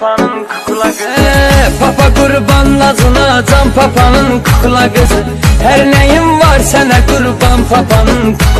papanın kukula kızı. Ee, papa kurban nazına can papanın kukla kızı. Her neyim var sana kurban papanın kukla